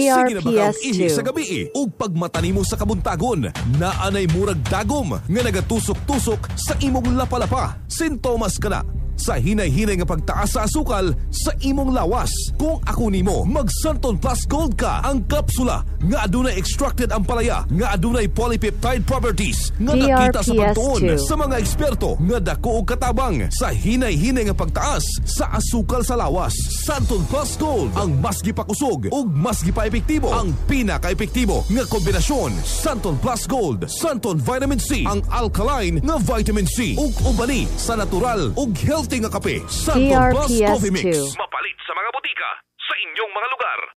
Sige na baka DRPS2. ihi sa gabi eh. ug pagmata nimo sa kabuntagon naanay murag dagom nga nagatusok-tusok sa imong lapalapa. Sintomas ka na sa hinay-hinay nga pagtaas sa asukal sa imong lawas. Kung ako nimo, mag Santon Plus Gold ka ang kapsula nga adunay extracted ang palaya nga adunay polypeptide properties nga nakita sa pagtuon DRPS2. sa mga eksperto nga dako og katabang sa hinay-hinay nga pagtaas sa asukal sa lawas. Santon Plus Gold ang mas gipakusog ug mas gipaepektibo ang pinaka-epektibo nga kombinasyon Santon Plus Gold, Santon Vitamin C, ang alkaline nga vitamin C ug ubani sa natural ug healthy nga kape. Santon Plus DRPS2. Coffee Mix. Mapalit sa mga botika sa inyong mga lugar.